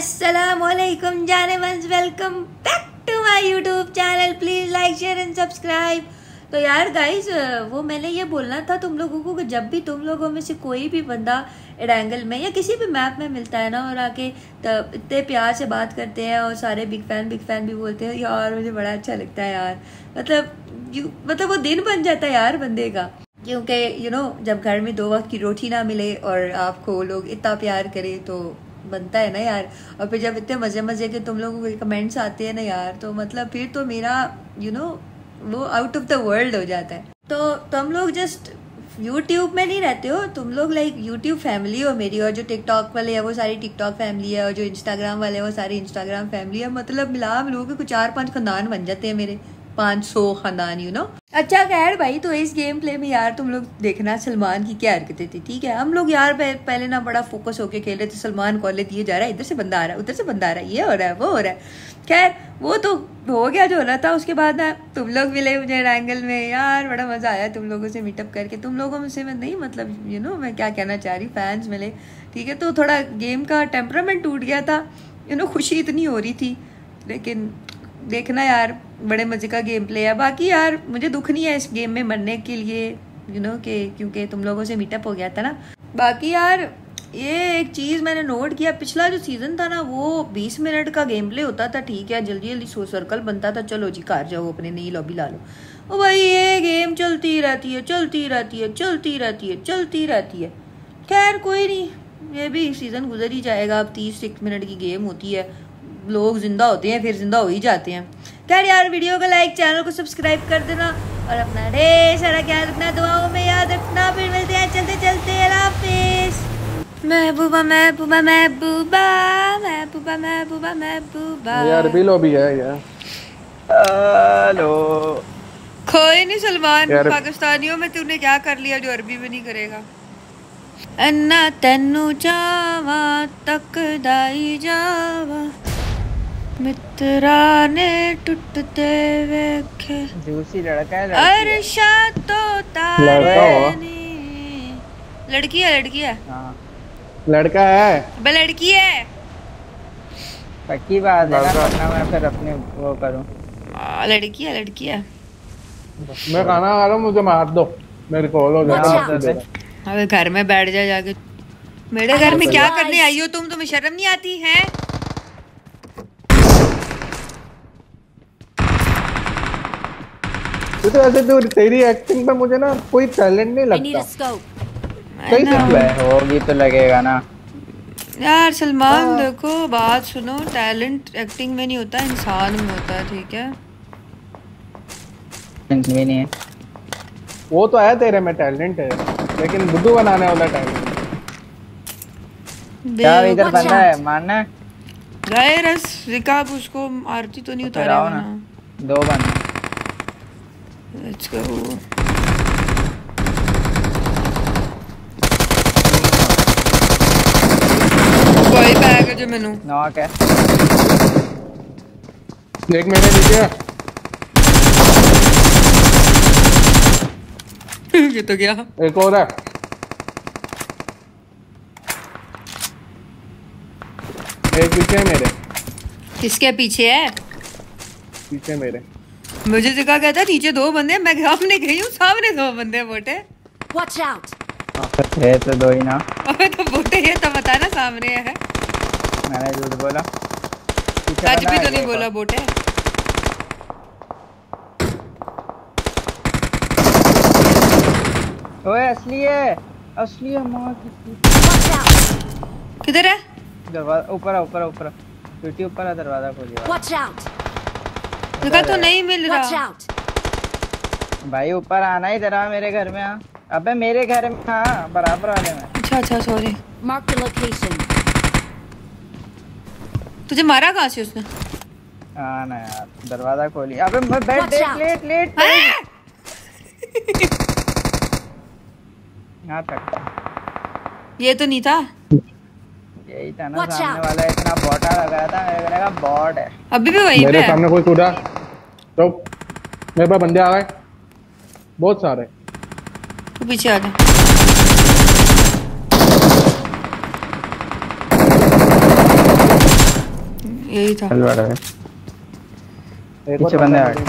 असलकुम जाने once welcome back to my YouTube channel please like share and subscribe तो यार गाइस वो मैंने ये बोलना था तुम लोगों को कि जब भी तुम लोगों में से कोई भी बंदा एडेंगल में या किसी भी मैप में मिलता है ना, और आके तब इतने प्यार से बात करते हैं और सारे बिग फ़ैन बिग फ़ैन भी बोलते हैं, यार, मुझे बड़ा अच्छा लगता है यार। मतलब यू मतलब वो दिन बन जाता है यार बंदे का। क्योंकि यू नो जब घर में दो वक्त की रोटी ना मिले और आपको लोग इतना प्यार करें तो बनता है ना यार। और फिर जब इतने मज़े मज़े के तुम लोगों के कमेंट्स आते हैं ना यार तो मतलब फिर तो मेरा यू you नो know, वो आउट ऑफ़ द वर्ल्ड हो जाता है। तो तुम लोग जस्ट यूट्यूब में नहीं रहते हो तुम लोग लाइक यूट्यूब फैमिली हो मेरी और जो टिकटॉक वाले है वो सारी टिकटॉक फैमिली है और जो इंस्टाग्राम वाले है वो सारी इंस्टाग्राम फैमिली है। मतलब मिला मिलो के कुछ चार पाँच खानदान बन जाते हैं मेरे। पाँच सौ खानदान यू नो अच्छा खैर भाई तो इस गेम प्ले में यार तुम लोग देखना सलमान की क्या हरकतें थी, ठीक है? हम लोग यार पहले ना बड़ा फोकस होके खेल रहे थे, सलमान कॉलेज दिए जा रहा है, इधर से बंदा आ रहा है, उधर से बंदा आ रहा है, ये हो रहा है, वो हो रहा है। खैर, वो तो हो गया जो हो रहा था, उसके बाद ना तुम लोग मिले मुझे रैंगल में। यार, बड़ा मज़ा आया तुम लोगों से मीटअप करके। तुम लोगों से मैं नहीं मतलब यू नो मैं क्या कहना चाह रही फैंस मिले, ठीक है? तो थोड़ा गेम का टेम्परामेंट टूट गया था यू नो खुशी इतनी हो रही थी, लेकिन देखना यार, बड़े मज़े का गेम प्ले है। बाकी यार, मुझे दुख नहीं है इस गेम में मरने के लिए यू नो के क्योंकि तुम लोगों से मीटअप हो गया था ना। बाकी यार, ये एक चीज़ मैंने नोट किया, पिछला जो सीज़न था ना, वो 20 मिनट का गेम प्ले होता था, ठीक है, जल्दी जल्दी सो सर्कल बनता था, चलो जी, कार जाओ, अपने नई लॉबी ला लो। ओ भाई, ये गेम चलती रहती है, चलती रहती है, चलती रहती है, चलती रहती है। खैर, कोई नहीं, ये भी सीज़न गुजर ही जाएगा, अब तीस मिनट की गेम होती है। लोग ज़िंदा होते हैं फिर ज़िंदा हो ही जाते हैं। खैर यार वीडियो को लाइक चैनल को सब्सक्राइब कर देना और अपना ढेर सारा ख्याल रखना दुआओं में याद रखना। फिर मिलते हैं चलते चलते। हाफिज। महबूबा महबूबा महबूबा महबूबा महबूबा महबूबा। यार भी लॉबी है यार हेलो कोई नहीं सलमान पाकिस्तानियों में तूने क्या कर लिया जो अरबी में नहीं करेगा? अन्ना तेनू जावा तक दाई जावा। मित्रा ने टूटते वेखे जूसी लड़का है अरशा तो तारे लड़की है लड़की है। हाँ। लड़का है। बे लड़की है। पक्की बात है। ना मैं फिर अपने वो करूँ। लड़की है लड़की है। मैं खाना खा रहा हूँ मुझे मार दो। मेरे को लो अबे घर में बैठ जा जाके। मेरे घर में क्या करने आई हो तुम? तुम्हें शर्म नहीं आती है? तो ऐसे तो तेरी एक्टिंग पे मुझे ना कोई टैलेंट नहीं लगता। सही से होगी तो लगेगा ना। यार सलमान हाँ। देखो बात सुनो। टैलेंट एक्टिंग में नहीं होता इंसान में होता है ठीक है? भी नहीं है। वो तो है तेरे में टैलेंट है लेकिन बुद्धू बनाने वाला टैलेंट क्या इधर बंदा है। मारना गए रस रिकाब उसको आरती तो नहीं उतारेगा ना। दो बंदे। Let's go. कोई बैग है जो मैनू? नॉक है देख मैंने नीचे ये तो गया। एक और है। एक पीछे है मेरे। किसके पीछे है? पीछे मेरे। मुझे दिखा गया था नीचे दो बंदे मैं सामने गई हूँ सामने दो बंदे बोटे। वॉच आउट है तो दो ही ना। अबे तो बोटे ये तो बता ना सामने है। मैंने झूठ बोला। आज भी तो नहीं बोला बोटे। ओए असली है। असली है माँ किधर है? दरवाज़ा ऊपर ऊपर ऊपर ड्यूटी ऊपर है दरवाज़ा खोलिए वॉच आउट जगह तो नहीं मिल रहा। भाई ऊपर आना ही जरा मेरे घर में आ अबे मेरे घर में हाँ बराबर वाले में। अच्छा अच्छा सॉरी मार्क द लोकेशन तुझे मारा कहाँ से उसने? हाँ ना यार दरवाज़ा खोली। अबे मैं बैठ देख लेट लेट यहाँ तक। ये तो नहीं था? यही था ना सामने वाला इतना बॉटा लगाया था मेरे को लगा बॉट है। अभी भी वहीं पे मेरे सामने कोई कूदा तो मेरे पास बंदे आ गए। बहुत सारे। तो पीछे आ गए। यही था। चल बड़ा एक पीछे बंदे आ गए।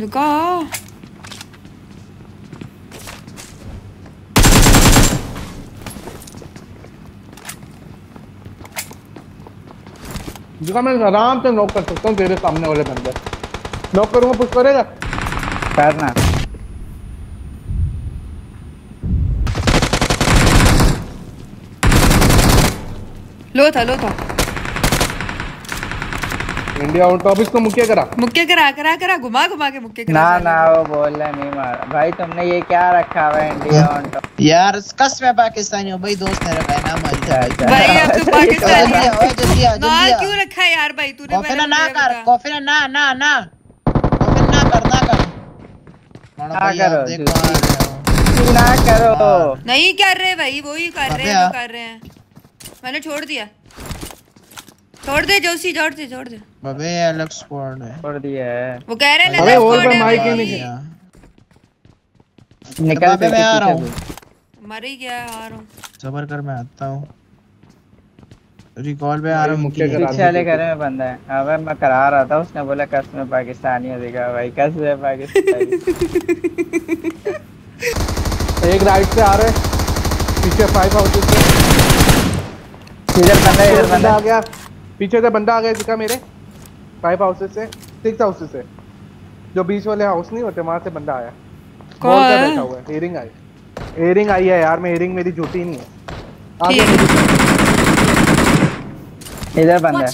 रुका। जिसका मैं आराम से नॉक कर सकता हूँ, तेरे सामने वाले बंदे। नॉक करूँगा कुछ करेगा? करना लो था लो था। इंडिया आउट ऑफ़ इसको मुख्य करा। मुक्के करा करा करा घुमा घुमा के मुक्के करा। ना ना वो बोल रहा नहीं मारा। भाई तुमने ये क्या रखा हुआ है इंडिया ऑन टॉप यार कस में पाकिस्तानी हो। भाई दोस्त मेरा भाई ना मर अच्छा भाई अब तो पाकिस्तानी जल्दी आ, ओए, जल्दी आ, जल्दी आ। क्यों रखा है यार भाई? तूने कॉफ़ी पहले ना ना कर कॉफ़ी ना ना ना ना। कॉफ़ी ना कर ना कर। ना भाई करो, देखो हो। ना करो। नहीं कर रहे भाई वही कर रहे हैं जो कर रहे हैं। मैंने छोड़ दिया। छोड़ दे जोशी छोड़ दे छोड़ दे। बबे अलग स्क्वाड है। छोड़ दिया है। वो कह रहे हैं अबे और पे है। माइक। नहीं निकल अबे मैं आ रहा हूँ। मर ही गया आ रहा हूँ। सबर कर मैं आता हूँ। रिकॉल पे आ रहा हूँ मुक्के करा पीछे वाले घर में बंदा है। अबे मैं करा रहा था उसने बोला कस में पाकिस्तानी है देखा भाई कस में पाकिस्तानी एक राइट से आ रहे पीछे फाइव हाउसेस से इधर बंदा इधर बंदा। आ गया। पीछे से बंदा आ गया जिसका मेरे। फाइव हाउसेस से सिक्स हाउसेस से। जो बीच वाले हाउस नहीं होते वहाँ से बंदा आया। कौन? है? बैठा हुआ है। हेयरिंग आई। हेयरिंग आई है यार मैं हेयरिंग मेरी झूठी नहीं है। मेरी- इधर बंदा है।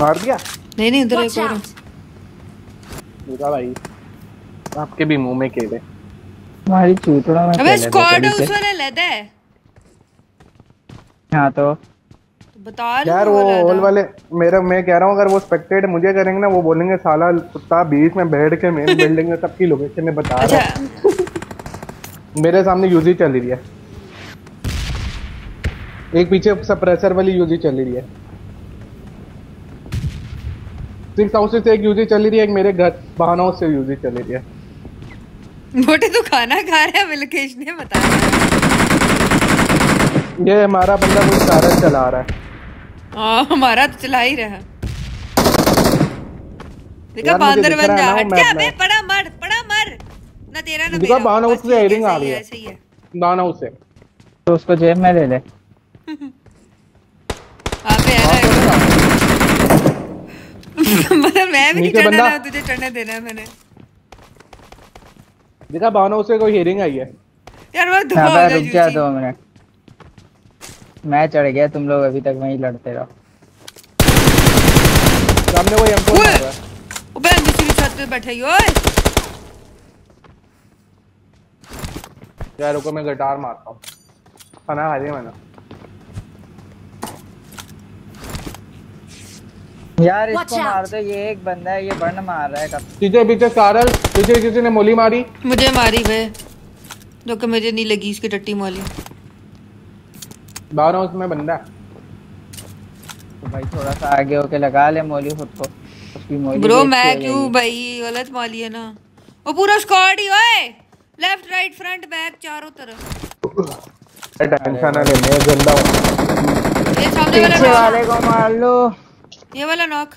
मार दिया? नहीं नहीं उधर एक और है। out! भाई। आपके भी मुँह में केले। हमारी चूतड़ा में अबे स्क्वाड थोड़ी उस वाले लेदा है हाँ तो। तो बता यार वो होल वाले मेरा मैं कह रहा हूँ अगर वो स्पेक्टेट मुझे करेंगे ना वो बोलेंगे साला कुत्ता बीच में बैठ के मेन बिल्डिंग में सबकी लोकेशन में बता रहा अच्छा। है मेरे सामने यूजी चल रही है। एक पीछे सप्रेसर वाली यूजी चल रही है। सिक्स हाउस से एक यूजी चल रही है एक मेरे घर बहाना से यूजी चल रही है। मोटे तो खाना खा रहे हैं लोकेशन ने बताया ये हमारा बंदा कुछ कारण चला रहा है। हाँ हमारा तो चला ही रहा। देखा यार, बांदर बन जा। हट मैं जा बे पड़ा मर पड़ा मर। ना तेरा ना दिखा, मेरा। बस उससे ठीक है, hearing आ रही है है। सही है बहाना हाउस से। तो उसको जेब में ले ले। हाँ पे है ना मतलब मैं भी नहीं चढ़ना तुझे चढ़ने देना है मैंने। देखा बानो से कोई हियरिंग आई है। यार वो धुआँ हो रुक जा दो मिनट। मैं चढ़ गया तुम लोग अभी तक वहीं लड़ते रहो। सामने कोई एम4 ओए! मार रहा है। अबे दूसरी छत पे बैठे हो ओए! यार रुको मैं गिटार मारता हूँ। खाना खा लिया मैंने। यार इसको मार दो ये एक बंदा है ये बर्न मार रहा है कब पीछे पीछे कारल पीछे किसी ने मोली मारी? मुझे मारी वे जो कि मुझे नहीं लगी इसकी टट्टी मोली। बाहर हाउस में बंदा तो भाई थोड़ा सा आगे होके लगा ले मोली खुद को। उसकी मोली ब्रो मैं क्यों भाई? गलत माली है ना। वो पूरा स्क्वाड ही ओए! लेफ़्ट राइट फ्रंट बैक चारों तरफ़। टेंशन ना ले मैं गंदा हूँ। ये सामने वाले को मार लो। ये वाला नॉक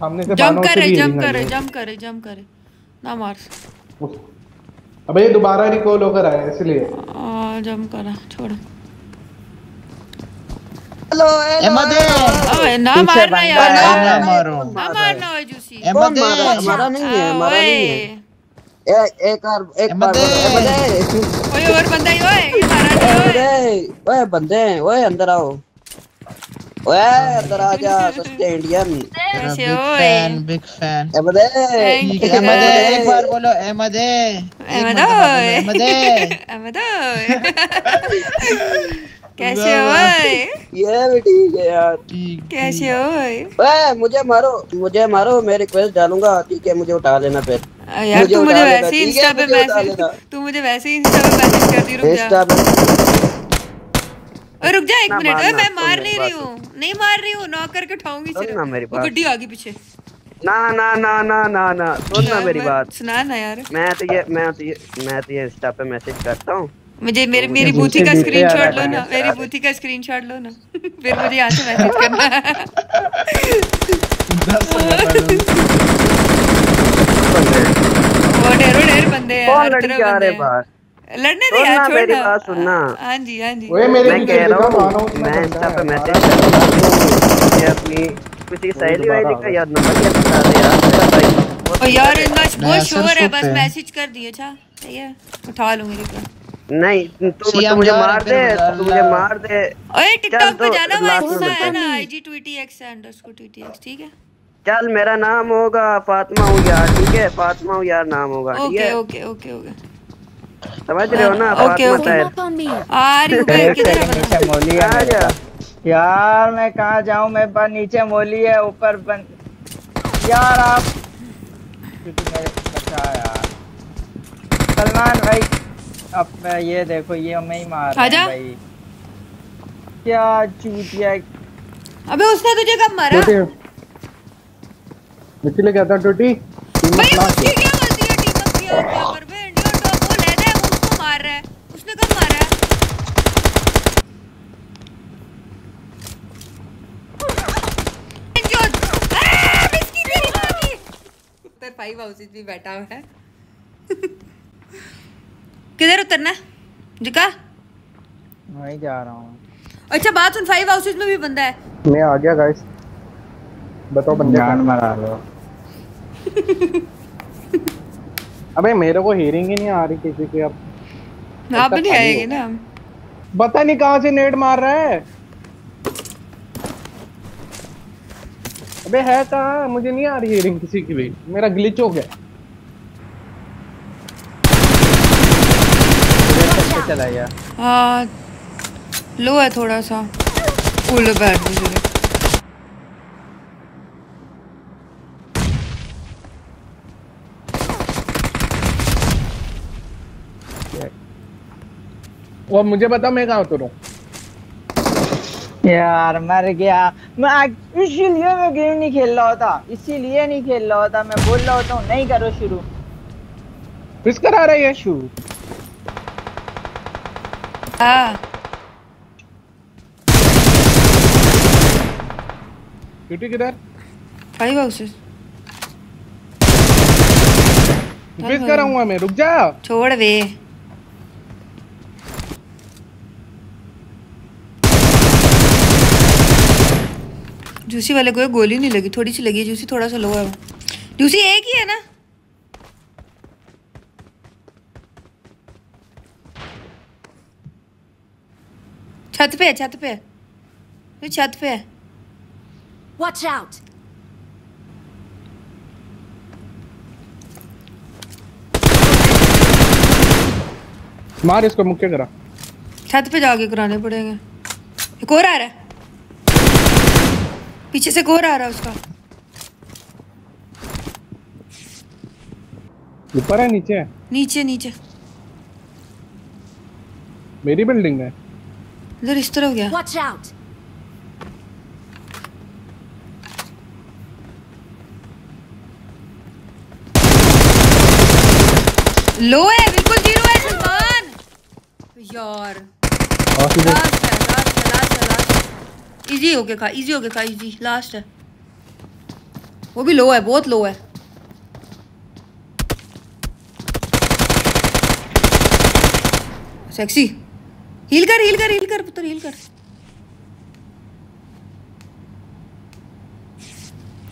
सामने से जंप करे भी जंप करे जंप करे जंप करे ना मार. अबे ये दोबारा रिकॉल होकर आया है, इसलिए। आ, जंप करा छोड़. हेलो अहमद अबे ना मारना यार। ना ना मारो। ना मारना ओए जूसी अहमद हमारा नहीं है हमारा नहीं है। ओए एक एक और एक बार। बोलो, ओए और बंदा ही ओए ये मारा नहीं ओए. अरे ओए बंदे ओए अंदर आओ। ओए अंदर जा सस्ते इंडियन कैसे fan big fan you. Ahmed एक बार बोलो अहमद अहमद अहमद अहमद कैसे ओए ये भी ठीक है यार। कैसे ओए ओए मुझे मारो मुझे मारो मैं रिक्वेस्ट डालूँगा। ठीक है मुझे उठा लेना फिर। यार तू मुझे वैसे ही इंस्टा पे मैसेज तू मुझे वैसे ही इंस्टा पे मैसेज करती रुक जा। इंस्टा पे रुक जा एक मिनट। मैं मार मेरी नहीं रही हूँ। नहीं मार रही हूँ नॉक करके उठाऊँगी सिर्फ़ ना मेरी बात। गड्डी आ गई पीछे। ना ना ना ना ना ना सुन ना मेरी बात। सुना ना यार। मैं तो ये मैं तो ये मैं तो ये इंस्टा पे मैसेज करता हूँ। मुझे मेरे मेरी बूथी का स्क्रीनशॉट लो ना मेरी बूथी का स्क्रीनशॉट लो ना। फिर मुझे यहाँ से मैसेज करना। है वो ढेरों ढेर बंदे हैं कौन हर तरफ़ आ बंदे रहे हैं। लड़ने दे यार मेरी छोड़ना बात सुनना। हाँ जी हाँ जी। ओए मेरे मैं कह रहा मानो हूँ मैं इंस्टा पे मैसेज हमारा करता हूँ। ये अपनी किसी सहेली वाली का यार नंबर या बता दे यार। और यार इनका मैं बहुत शोर है बस मैसेज कर दिए अच्छा। सही है उठा लूँगी रिप्लाई नहीं तू तू मुझे मार दे तू मुझे मार दे। ओए टिकटॉक पे तो जाना लास्ट वो है ना IG tweety X underscore tweety X ठीक है? चल मेरा नाम होगा फातिमा हूँ यार ठीक है? फातिमा हूँ यार नाम होगा ठीक ओके है? Okay okay okay. समझ रहे हो ना ओके, ओके। किधर नीचे मोली है। यार मैं कहाँ जाऊँ? मेरे पास नीचे मोली है ऊपर बन यार आप सलमान भाई अब मैं ये देखो ये हमें ही मार रहे हैं भाई। क्या चूतिया अबे उसने तुझे कब मारा? टूटी। निकले क्या था टूटी। भाई उसकी क्या गलती है टीम अप किया और क्या कर बे इंडियन टॉप वो ले दे वो उसको मार रहा है उसने कब मारा है इंजोर आ मिस्की तेरी माँ की उतर फाइव हाउसेस भी बैठा हुआ है। किधर उतरना जिका? वहीं जा रहा हूँ। अच्छा बात सुन फाइव हाउसेस में भी बंदा है। मैं आ गया गाइस बताओ बंदे जान? मरा लो। अबे मेरे को हियरिंग ही नहीं आ रही किसी की अब आप भी नहीं आएगी ना पता नहीं कहाँ से नेट मार रहा है। अबे है कहाँ? मुझे नहीं आ रही हियरिंग किसी की भी। मेरा ग्लिच हो गया। चला गया हाँ। लो है थोड़ा सा फुल बैठ मुझे। और मुझे बता मैं कहाँ उतरूँ? यार मर गया। मैं इसीलिए मैं गेम नहीं खेल रहा होता इसीलिए नहीं खेल रहा होता मैं बोल रहा होता हूँ नहीं करो शुरू। किस करा रही है शू हाँ क्यूटी किधर फाइव हाउसेस किस करा हुआ मैं रुक जा। छोड़ वे जूसी वाले को गोली नहीं लगी थोड़ी सी लगी है जूसी थोड़ा सा लो है वो। जूसी एक ही है ना? छत पे है छत पे। है छत पे है। Watch out. मार इसको मुक्के करा। छत पे जाके कराने पड़ेंगे। एक और आ रहा है। पीछे से और आ रहा है उसका। ऊपर है नीचे है? नीचे नीचे। मेरी बिल्डिंग है इधर इस तरफ़ गया। Watch out. लो है बिल्कुल ज़ीरो है सलमान। यार। है है लास्ट है लास्ट इजी होके खा इजी होके खा इजी लास्ट है। वो भी लो है बहुत लो है। सेक्सी हील कर हील कर हील कर पुत्र हील कर।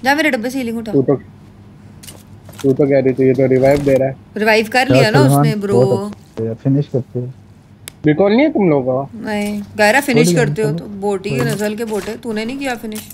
जा मेरे डब्बे से हीलिंग उठा। तू तो तू तो कह रही थी ये तो रिवाइव दे रहा है। रिवाइव कर लिया ना उसने ब्रो फिनिश करते हैं। रिकॉल नहीं है तुम लोगों का? नहीं गायरा फिनिश करते हो तो बोटी के नजल के बोटे तूने नहीं किया फिनिश